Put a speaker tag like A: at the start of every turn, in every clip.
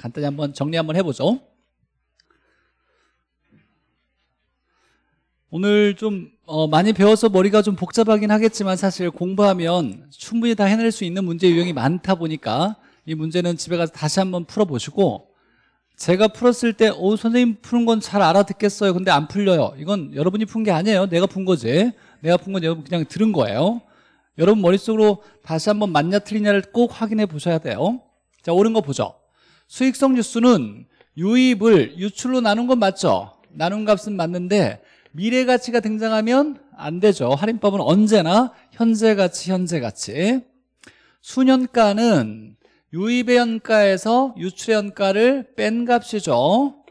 A: 간단히 한번 정리 한번 해보죠. 오늘 좀 어, 많이 배워서 머리가 좀 복잡하긴 하겠지만 사실 공부하면 충분히 다 해낼 수 있는 문제 유형이 많다 보니까 이 문제는 집에 가서 다시 한번 풀어보시고 제가 풀었을 때 어, 선생님 푸는 건 잘 알아듣겠어요. 근데 안 풀려요. 이건 여러분이 푼 게 아니에요. 내가 푼 거지. 내가 푼 건 여러분 그냥 들은 거예요. 여러분 머릿속으로 다시 한번 맞냐 틀리냐를 꼭 확인해 보셔야 돼요. 자 옳은 거 보죠 수익성 지수는 유입을 유출로 나눈 건 맞죠? 나눈 값은 맞는데 미래 가치가 등장하면 안 되죠. 할인법은 언제나 현재 가치 현재 가치. 수년가는 유입의 연가에서 유출의 연가를 뺀 값이죠.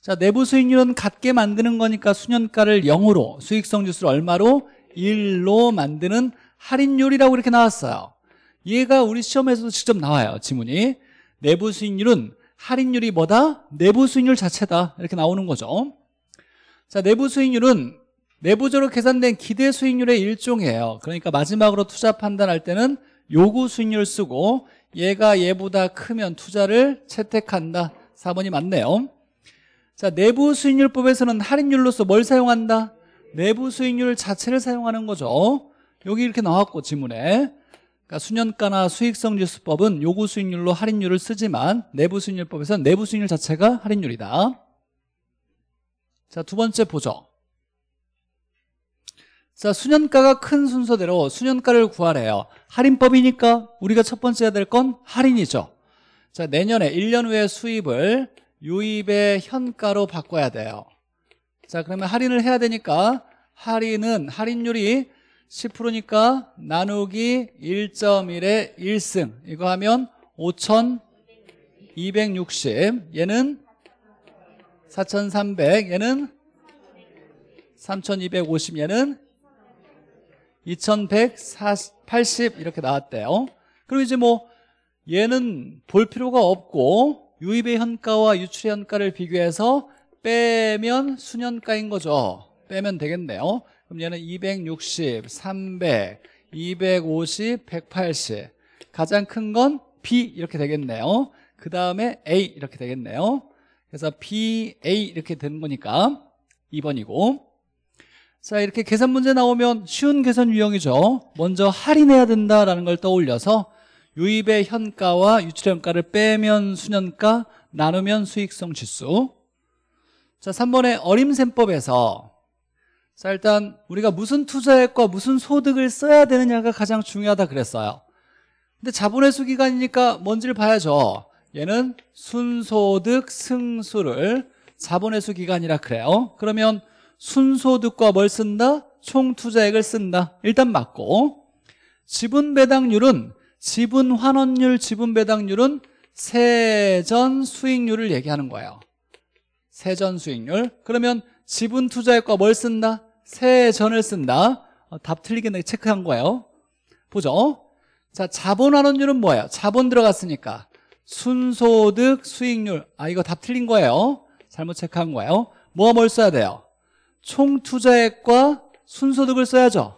A: 자 내부 수익률은 같게 만드는 거니까 수년가를 0으로 수익성 지수를 얼마로? 1로 만드는 할인율이라고 이렇게 나왔어요. 얘가 우리 시험에서도 직접 나와요 지문이 내부 수익률은 할인율이 뭐다? 내부 수익률 자체다. 이렇게 나오는 거죠. 자 내부 수익률은 내부적으로 계산된 기대 수익률의 일종이에요. 그러니까 마지막으로 투자 판단할 때는 요구 수익률 쓰고 얘가 얘보다 크면 투자를 채택한다. 4번이 맞네요. 자 내부 수익률법에서는 할인율로서 뭘 사용한다? 내부 수익률 자체를 사용하는 거죠. 여기 이렇게 나왔고 지문에 그러니까 수년가나 수익성 지수법은 요구 수익률로 할인율을 쓰지만 내부 수익률법에서는 내부 수익률 자체가 할인율이다. 자 두 번째 보죠 자 수년가가 큰 순서대로 수년가를 구하래요. 할인법이니까 우리가 첫 번째 해야 될 건 할인이죠. 자 내년에 1년 후에 수입을 유입의 현가로 바꿔야 돼요. 자 그러면 할인을 해야 되니까 할인은 할인율이 10%니까 나누기 1.1의 1승. 이거 하면 5,260 얘는 4,300 얘는 3,250 얘는 2180 이렇게 나왔대요. 그럼 이제 뭐 얘는 볼 필요가 없고 유입의 현가와 유출의 현가를 비교해서 빼면 수년가인 거죠. 빼면 되겠네요 그럼 얘는 260, 300, 250, 180 가장 큰 건 B 이렇게 되겠네요. 그 다음에 A 이렇게 되겠네요. 그래서 BA 이렇게 되는 거니까 2번이고. 자 이렇게 계산 문제 나오면 쉬운 계산 유형이죠. 먼저 할인해야 된다라는 걸 떠올려서 유입의 현가와 유출의 현가를 빼면 수년가 나누면 수익성 지수. 자 3번의 어림셈법에서 자 일단 우리가 무슨 투자액과 무슨 소득을 써야 되느냐가 가장 중요하다 그랬어요. 근데 자본회수 기간이니까 뭔지를 봐야죠. 얘는 순소득 승수를 자본회수 기간이라 그래요. 그러면 순소득과 뭘 쓴다? 총 투자액을 쓴다. 일단 맞고. 지분 배당률은 지분 환원율 지분 배당률은 세전 수익률을 얘기하는 거예요. 세전 수익률. 그러면 지분 투자액과 뭘 쓴다? 세전을 쓴다. 어, 답 틀리게 체크한 거예요. 보죠. 자 자본 환원율은 뭐예요? 자본 들어갔으니까. 순소득 수익률. 아 이거 답 틀린 거예요. 잘못 체크한 거예요. 뭐가 뭘 써야 돼요? 총 투자액과 순소득을 써야죠.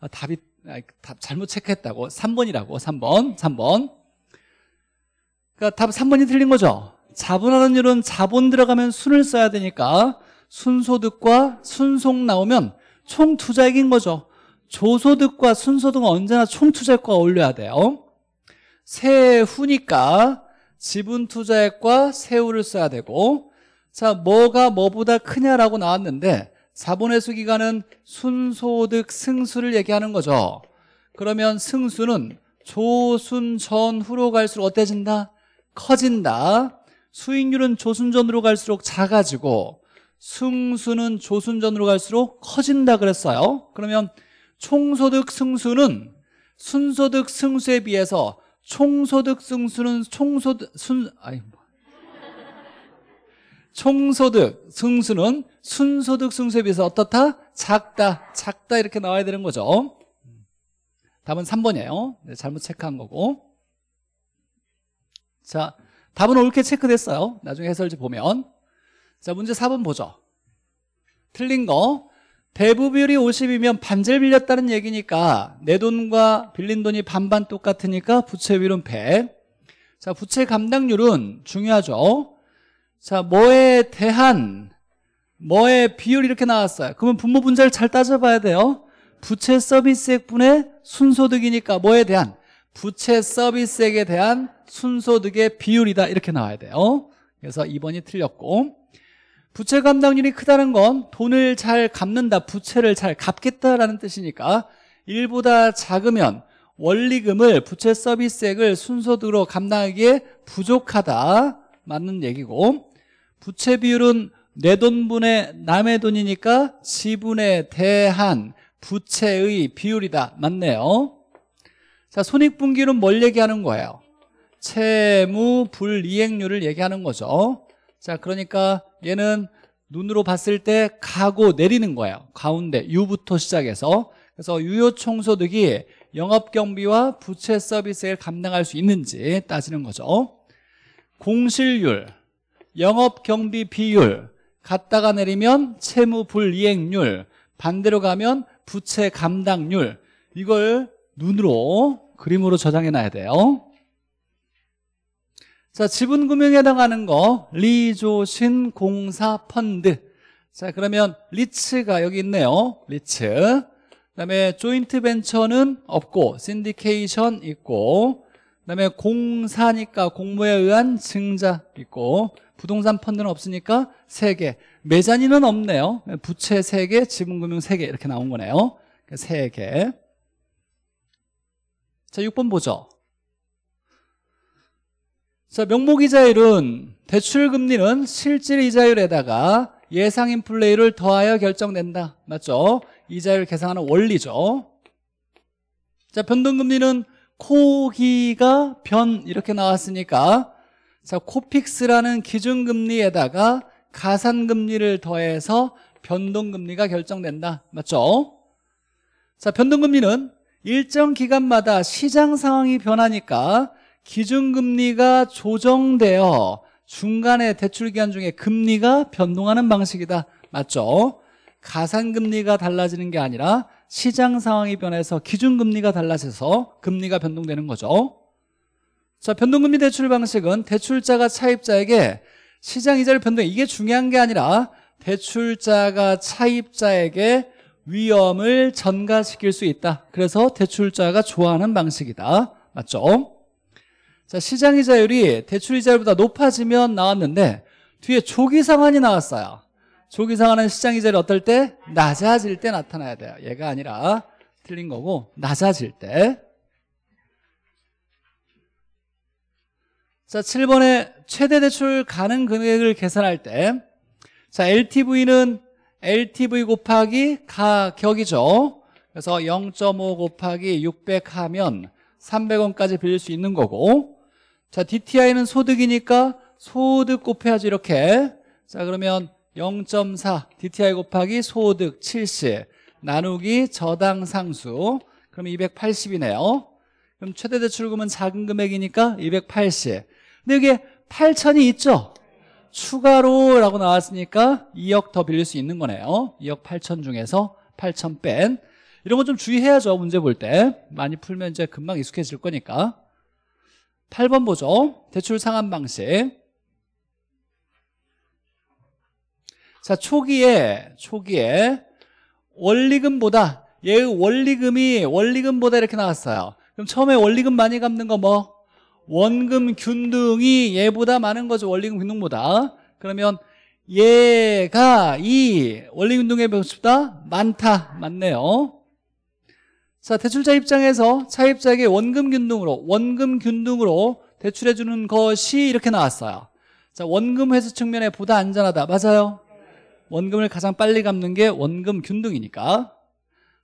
A: 아, 답이 아, 답 잘못 체크했다고. 3번이라고. 3번 3번. 그러니까 답 3번이 틀린 거죠. 자본 환원율은 자본 들어가면 순을 써야 되니까 순소득과 순송 나오면 총 투자액인 거죠. 조소득과 순소득은 언제나 총 투자액과 어울려야 돼요. 세후니까 지분 투자액과 세후를 써야 되고 자 뭐가 뭐보다 크냐라고 나왔는데 자본회수 기간은 순소득 승수를 얘기하는 거죠. 그러면 승수는 조순 전후로 갈수록 어때진다? 커진다. 수익률은 조순 전으로 갈수록 작아지고 승수는 조순전으로 갈수록 커진다 그랬어요. 그러면 총소득 승수는 순소득 승수에 비해서 총소득 승수는 총소득 순 아니 뭐. 총소득 승수는 순소득 승수에 비해서 어떻다? 작다 작다 이렇게 나와야 되는 거죠. 답은 3번이에요. 네, 잘못 체크한 거고. 자 답은 옳게 체크됐어요. 나중에 해설지 보면 자 문제 4번 보죠 틀린 거 대부 비율이 50이면 반절 빌렸다는 얘기니까 내 돈과 빌린 돈이 반반 똑같으니까 부채 비율은 100 자, 부채 감당률은 중요하죠. 자, 뭐에 대한 뭐의 비율 이렇게 나왔어요. 그러면 분모 분자를 잘 따져봐야 돼요. 부채 서비스액분의 순소득이니까 뭐에 대한 부채 서비스액에 대한 순소득의 비율이다 이렇게 나와야 돼요. 그래서 2번이 틀렸고 부채 감당률이 크다는 건 돈을 잘 갚는다, 부채를 잘 갚겠다라는 뜻이니까 1보다 작으면 원리금을 부채 서비스액을 순소득으로 감당하기에 부족하다. 맞는 얘기고. 부채 비율은 내 돈분의 남의 돈이니까 지분에 대한 부채의 비율이다. 맞네요. 자 손익분기는 뭘 얘기하는 거예요? 채무 불이행률을 얘기하는 거죠 자 그러니까 얘는 눈으로 봤을 때 가고 내리는 거예요. 가운데 유부터 시작해서. 그래서 유효 총소득이 영업 경비와 부채 서비스를 감당할 수 있는지 따지는 거죠. 공실률 영업 경비 비율 갔다가 내리면 채무 불이행률 반대로 가면 부채 감당률. 이걸 눈으로 그림으로 저장해 놔야 돼요 자 지분금융에 해당하는 거 리조신 공사 펀드. 자 그러면 리츠가 여기 있네요. 리츠. 그다음에 조인트 벤처는 없고 신디케이션 있고 그다음에 공사니까 공모에 의한 증자 있고 부동산 펀드는 없으니까 3개. 매자니는 없네요. 부채 3개 지분금융 3개 이렇게 나온 거네요. 3개. 자 6번 보죠 자 명목 이자율은 대출 금리는 실질 이자율에다가 예상 인플레이를 더하여 결정된다 맞죠? 이자율 계산하는 원리죠 자 변동금리는 코기가 변 이렇게 나왔으니까 자 코픽스라는 기준금리에다가 가산금리를 더해서 변동금리가 결정된다 맞죠? 자 변동금리는 일정 기간마다 시장 상황이 변하니까 기준금리가 조정되어 중간에 대출기간 중에 금리가 변동하는 방식이다. 맞죠? 가산금리가 달라지는 게 아니라 시장 상황이 변해서 기준금리가 달라져서 금리가 변동되는 거죠. 자 변동금리 대출 방식은 대출자가 차입자에게 시장 이자를 변동 이게 중요한 게 아니라 대출자가 차입자에게 위험을 전가시킬 수 있다. 그래서 대출자가 좋아하는 방식이다. 맞죠? 자 시장 이자율이 대출 이자율보다 높아지면 나왔는데 뒤에 조기 상환이 나왔어요 조기 상환은 시장 이자율이 어떨 때? 낮아질 때 나타나야 돼요 얘가 아니라 틀린 거고 낮아질 때 자, 7번에 최대 대출 가능 금액을 계산할 때 자, LTV는 LTV 곱하기 가격이죠. 그래서 0.5 곱하기 600 하면 300원까지 빌릴 수 있는 거고 자, DTI는 소득이니까 소득 곱해야지 이렇게. 자, 그러면 0.4 DTI 곱하기 소득 70 나누기 저당 상수. 그럼 280이네요. 그럼 최대 대출금은 작은 금액이니까 280 근데 여기에 8천이 있죠? 추가로 라고 나왔으니까 2억 더 빌릴 수 있는 거네요. 2억 8천 중에서 8천 뺀. 이런 거좀 주의해야죠 문제 볼 때. 많이 풀면 이제 금방 익숙해질 거니까 8번 보죠. 대출 상환 방식. 자 초기에 초기에 원리금보다 얘의 원리금이 원리금보다 이렇게 나왔어요. 그럼 처음에 원리금 많이 갚는 거 뭐? 원금 균등이 얘보다 많은 거죠 원리금 균등보다. 그러면 얘가 이 원리금 균등에 비보다 많다. 맞네요 자 대출자 입장에서 차입자에게 원금 균등으로 원금 균등으로 대출해 주는 것이 이렇게 나왔어요 자 원금 회수 측면에 보다 안전하다 맞아요 원금을 가장 빨리 갚는 게 원금 균등이니까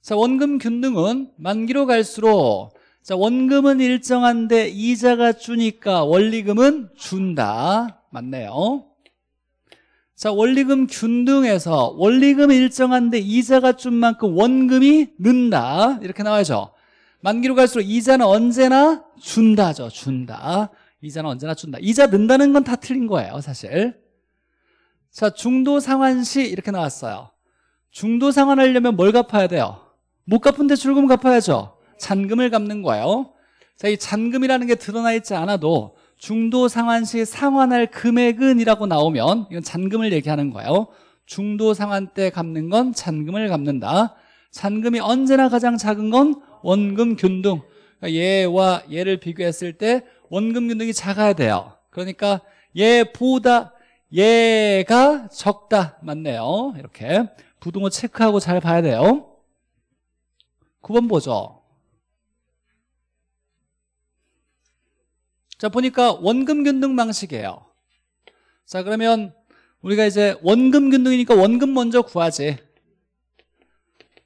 A: 자 원금 균등은 만기로 갈수록 자, 원금은 일정한데 이자가 주니까 원리금은 준다. 맞네요. 자, 원리금 균등해서 원리금 일정한데 이자가 준 만큼 원금이 는다. 이렇게 나와야죠. 만기로 갈수록 이자는 언제나 준다죠. 준다. 이자는 언제나 준다. 이자 는다는 건 다 틀린 거예요, 사실. 자, 중도 상환 시 이렇게 나왔어요. 중도 상환하려면 뭘 갚아야 돼요? 못 갚은 대출금 갚아야죠. 잔금을 갚는 거예요 자, 이 잔금이라는 게 드러나 있지 않아도 중도 상환 시 상환할 금액은 이라고 나오면 이건 잔금을 얘기하는 거예요. 중도 상환 때 갚는 건 잔금을 갚는다. 잔금이 언제나 가장 작은 건 원금 균등. 그러니까 얘와 얘를 비교했을 때 원금 균등이 작아야 돼요. 그러니까 얘보다 얘가 적다. 맞네요. 이렇게 부등호 체크하고 잘 봐야 돼요. 9번 보죠 자 보니까 원금 균등 방식이에요. 자 그러면 우리가 이제 원금 균등이니까 원금 먼저 구하지.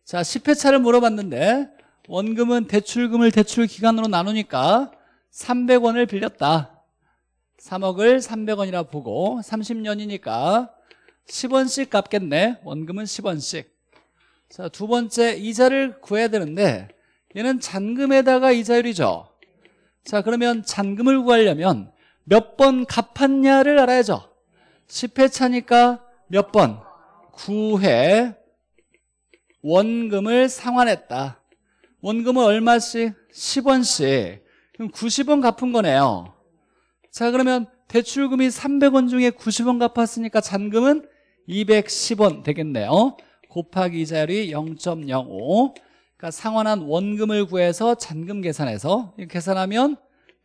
A: 자 10회차를 물어봤는데 원금은 대출금을 대출 기간으로 나누니까 300원을 빌렸다. 3억을 300원이라 보고 30년이니까 10원씩 갚겠네. 원금은 10원씩. 자 두 번째 이자를 구해야 되는데 얘는 잔금에다가 이자율이죠 자 그러면 잔금을 구하려면 몇 번 갚았냐를 알아야죠. 10회 차니까 몇 번? 9회 원금을 상환했다. 원금을 얼마씩? 10원씩. 그럼 90원 갚은 거네요. 자 그러면 대출금이 300원 중에 90원 갚았으니까 잔금은 210원 되겠네요. 곱하기 이자율이 0.05 그러니까 상환한 원금을 구해서 잔금 계산해서 계산하면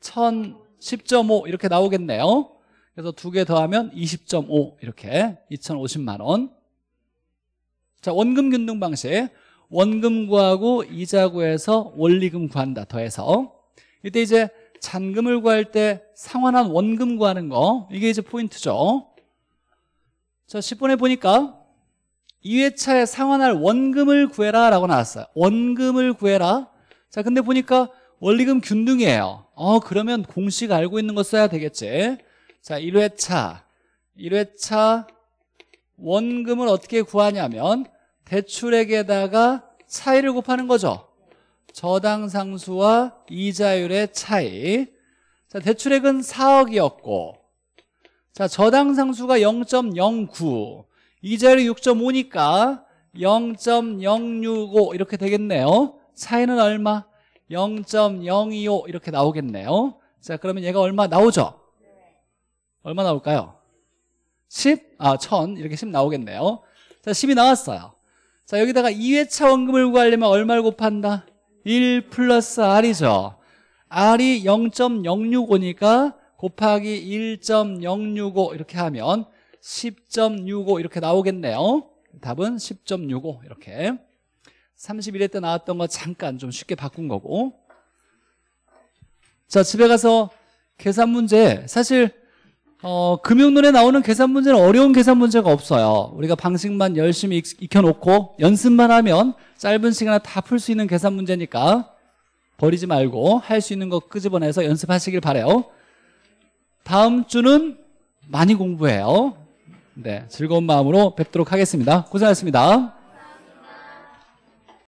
A: 1010.5 이렇게 나오겠네요. 그래서 두 개 더하면 20.5 이렇게 2050만 원. 자 원금 균등 방식. 원금 구하고 이자 구해서 원리금 구한다 더해서. 이때 이제 잔금을 구할 때 상환한 원금 구하는 거 이게 이제 포인트죠. 자 10번에 보니까 2회차에 상환할 원금을 구해라 라고 나왔어요. 원금을 구해라? 자 근데 보니까 원리금 균등이에요. 어 그러면 공식 알고 있는 거 써야 되겠지. 자 1회차. 1회차 원금을 어떻게 구하냐면 대출액에다가 차이를 곱하는 거죠. 저당 상수와 이자율의 차이. 자 대출액은 4억이었고. 자 저당 상수가 0.09 이자율이 6.5니까 0.065 이렇게 되겠네요 차이는 얼마? 0.025 이렇게 나오겠네요 자 그러면 얘가 얼마 나오죠? 얼마 나올까요? 10? 아, 1000 이렇게 10 나오겠네요 자 10이 나왔어요 자 여기다가 2회차 원금을 구하려면 얼마를 곱한다? 1 플러스 R이죠 R이 0.065니까 곱하기 1.065 이렇게 하면 10.65 이렇게 나오겠네요. 답은 10.65 이렇게. 31회 때 나왔던 거 잠깐 좀 쉽게 바꾼 거고. 자 집에 가서 계산 문제. 사실 어, 금융론에 나오는 계산 문제는 어려운 계산 문제가 없어요. 우리가 방식만 열심히 익, 혀놓고 연습만 하면 짧은 시간에 다 풀 수 있는 계산 문제니까 버리지 말고 할 수 있는 거 끄집어내서 연습하시길 바래요. 다음 주는 많이 공부해요 네, 즐거운 마음으로 뵙도록 하겠습니다. 고생하셨습니다